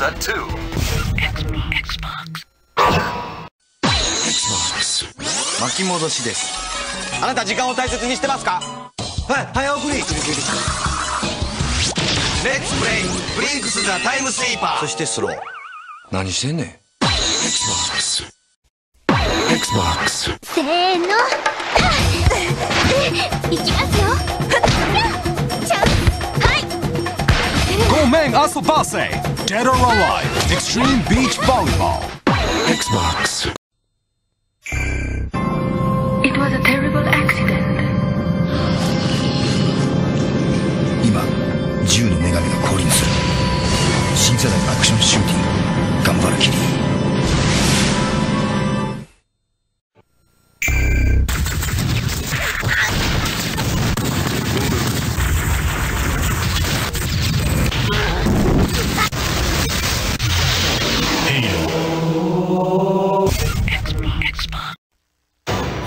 Delta 2. Xbox. 巻き戻しです。あなた時間を大切にしてますか？はい早送り。レッツプレイブリンクス・ザ・タイムスイーパーそしてスロー。何してんねん。XBOX XBOX せーの。いきますよ。ちゃはい。Gomeng Asubase Dead or Alive Extreme Beach Volleyball XBOX It was a terrible accident. 今銃の女神が降臨する新世代のアクションシューティング頑張るキリ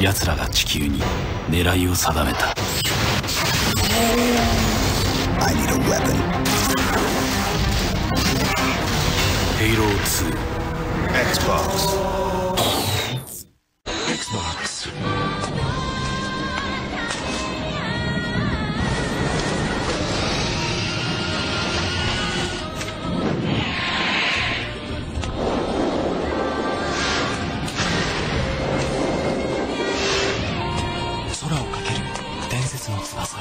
奴らが地球に狙いを定めた。I need a weapon. ヘイロー2 Xbox の翼